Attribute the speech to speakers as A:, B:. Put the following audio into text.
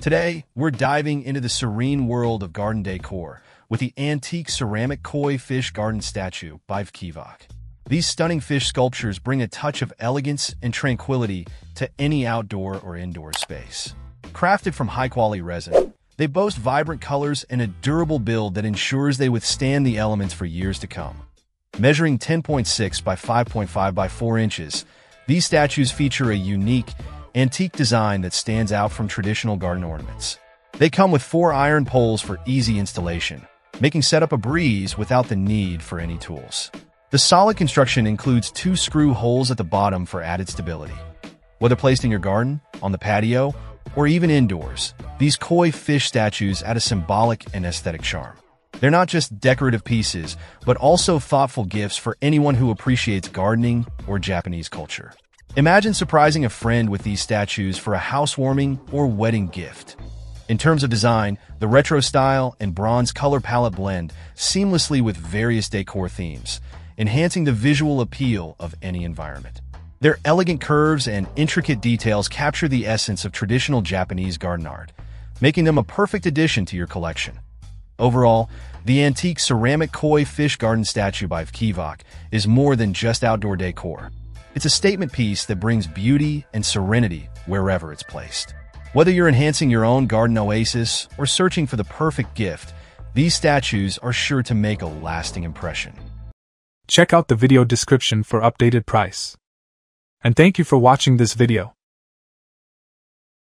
A: Today, we're diving into the serene world of garden decor with the antique ceramic koi fish garden statue by Kivak. These stunning fish sculptures bring a touch of elegance and tranquility to any outdoor or indoor space. Crafted from high-quality resin, they boast vibrant colors and a durable build that ensures they withstand the elements for years to come. Measuring 10.6 by 5.5 by 4 inches, these statues feature a unique, antique design that stands out from traditional garden ornaments. They come with four iron poles for easy installation, making setup a breeze without the need for any tools. The solid construction includes two screw holes at the bottom for added stability. Whether placed in your garden, on the patio, or even indoors, these koi fish statues add a symbolic and aesthetic charm. They're not just decorative pieces, but also thoughtful gifts for anyone who appreciates gardening or Japanese culture. Imagine surprising a friend with these statues for a housewarming or wedding gift. In terms of design, the retro style and bronze color palette blend seamlessly with various decor themes, enhancing the visual appeal of any environment. Their elegant curves and intricate details capture the essence of traditional Japanese garden art, making them a perfect addition to your collection. Overall, the antique ceramic koi fish garden statue by Kivak is more than just outdoor decor. It's a statement piece that brings beauty and serenity wherever it's placed. Whether you're enhancing your own garden oasis or searching for the perfect gift, these statues are sure to make a lasting impression.
B: Check out the video description for updated price. And thank you for watching this video.